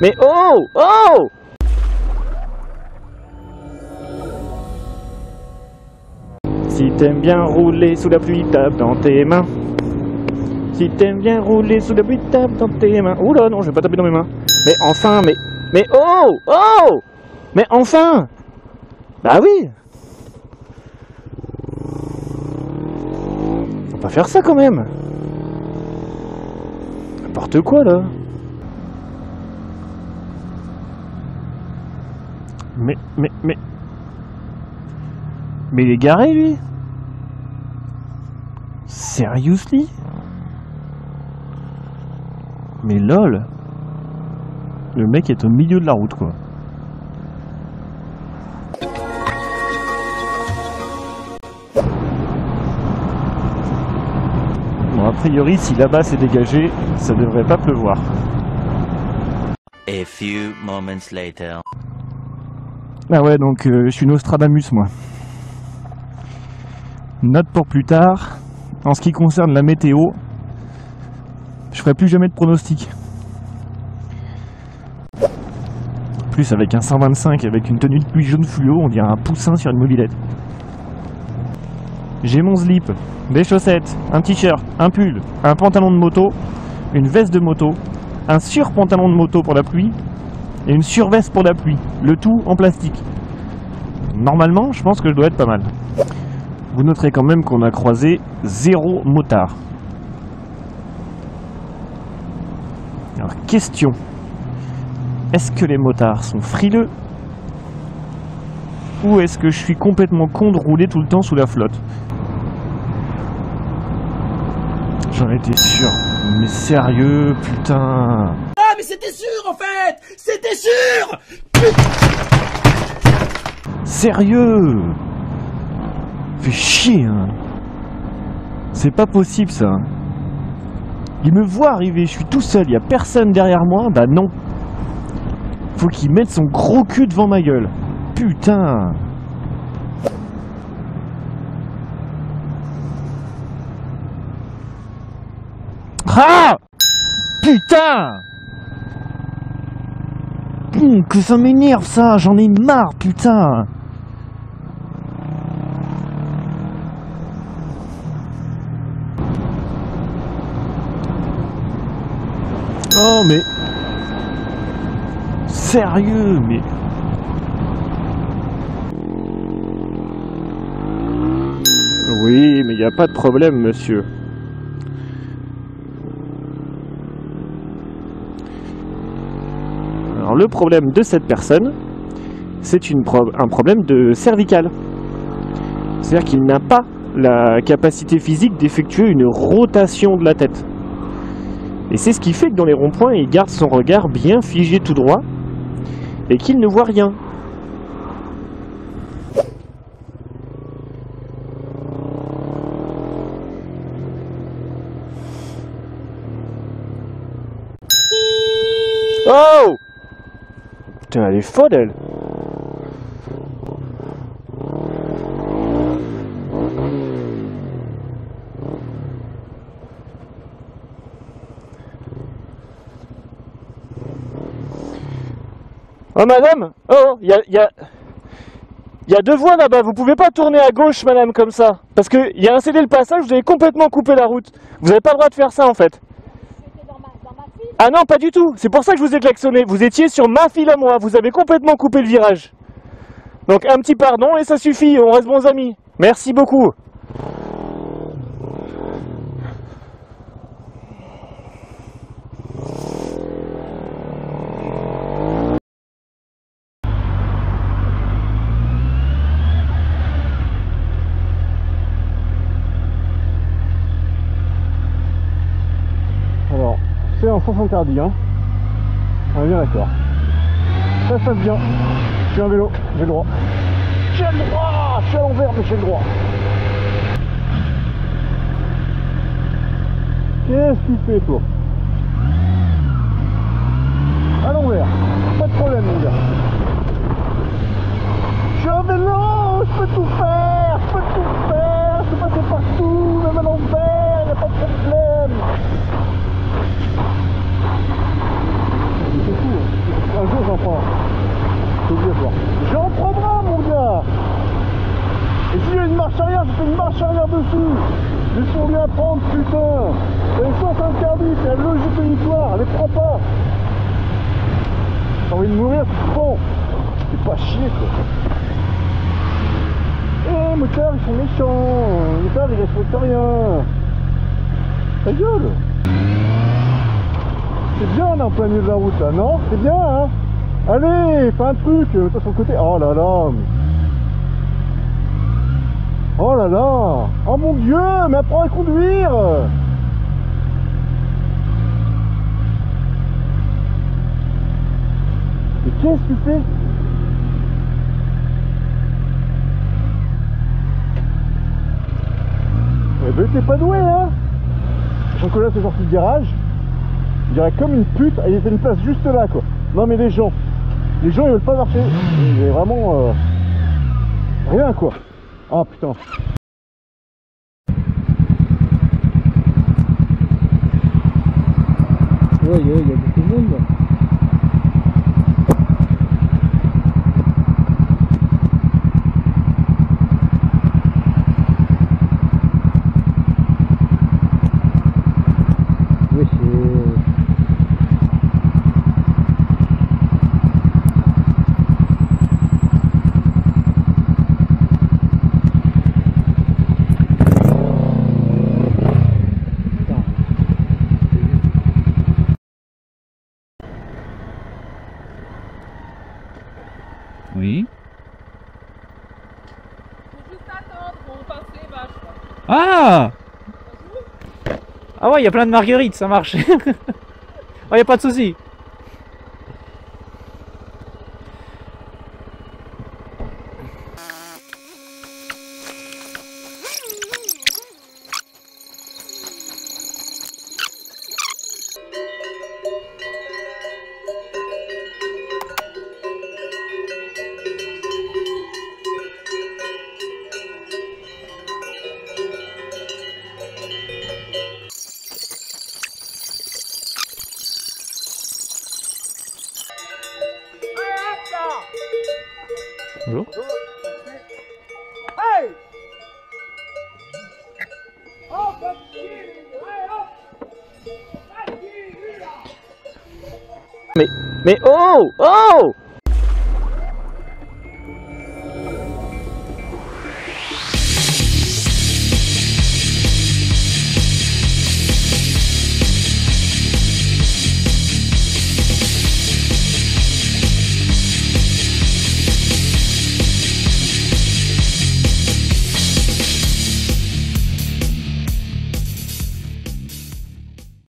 Mais oh Oh Si t'aimes bien rouler sous la pluie, tape dans tes mains. Si t'aimes bien rouler sous la pluie, tape dans tes mains. Oula, non, je vais pas taper dans mes mains. Mais enfin, mais... Mais oh Oh Mais enfin Bah oui Faut pas faire ça quand même N'importe quoi là Mais, mais, mais... Mais il est garé lui Seriously? Mais lol Le mec est au milieu de la route quoi. Bon a priori si là-bas c'est dégagé, ça devrait pas pleuvoir. A few moments later. Ah ouais, donc euh, je suis Nostradamus, moi. Note pour plus tard, en ce qui concerne la météo, je ferai plus jamais de pronostic. Plus avec un 125, avec une tenue de pluie jaune fluo, on dirait un poussin sur une mobilette. J'ai mon slip, des chaussettes, un t-shirt, un pull, un pantalon de moto, une veste de moto, un sur-pantalon de moto pour la pluie, et une surveste pour la pluie, le tout en plastique. Normalement, je pense que je dois être pas mal. Vous noterez quand même qu'on a croisé zéro motard. Alors, question. Est-ce que les motards sont frileux Ou est-ce que je suis complètement con de rouler tout le temps sous la flotte J'en étais sûr. Mais sérieux, putain Ah, mais c'était sûr en fait. C'était sûr. Sérieux. Fait chier, hein. C'est pas possible, ça. Il me voit arriver, je suis tout seul, y a personne derrière moi, bah non. Faut qu'il mette son gros cul devant ma gueule. Putain. Ah! Putain Que ça m'énerve ça, j'en ai marre, putain Oh mais... Sérieux, mais... Oui, mais il n'y a pas de problème, monsieur. Alors le problème de cette personne, c'est un problème de cervical. C'est-à-dire qu'il n'a pas la capacité physique d'effectuer une rotation de la tête. Et c'est ce qui fait que dans les ronds-points, il garde son regard bien figé tout droit et qu'il ne voit rien. Oh Elle est folle, elle Oh madame Oh, il y a, y a- deux voies là-bas, vous pouvez pas tourner à gauche madame comme ça. Parce que il y a un CD le passage, vous avez complètement coupé la route. Vous avez pas le droit de faire ça en fait. Ah non, pas du tout. C'est pour ça que je vous ai klaxonné. Vous étiez sur ma file à moi. Vous avez complètement coupé le virage. Donc un petit pardon et ça suffit. On reste bons amis. Merci beaucoup. Alors, sens interdit, hein. On est bien d'accord. Ça se passe bien. Je suis un vélo, j'ai le droit. J'ai le droit Je suis à l'envers, mais j'ai le droit. Qu'est-ce qu'il fait, toi? À l'envers. Pas de problème, mon gars. Je suis un vélo Je peux tout faire Je peux tout faire Je peux passer partout, même à l'envers, y a pas de problème c'est fou, hein. prendre. C'est obligatoire. J'en prendrai, mon gars Et s'il y a une fais une marche arrière dessus. Laissons bien prendre, putain. C'est sens interdite, c'est la logique de l'histoire, elle les prend pas. T'as envie de mourir, tu prends. C'est pas chier, quoi. Eh, motards, ils sont méchants. Motards, ils respectent rien. Ta gueule. C'est bien, là, en plein milieu de la route, là, non? C'est bien, hein? Allez, fais un truc, sur le côté. Oh là là. Oh là là. Oh mon dieu, mais apprends à conduire. Mais qu'est-ce que tu fais? Eh ben t'es pas doué hein Sachant que là c'est sorti du garage, je dirais comme une pute, il a une place juste là quoi. Non mais les gens, les gens ils veulent pas marcher. Il a vraiment euh, rien quoi. Ah putain. Ouais, il y, a- beaucoup. Ah Ah ouais, il y a plein de marguerites, ça marche. Il y a pas de souci. Bonjour. Mais oh Oh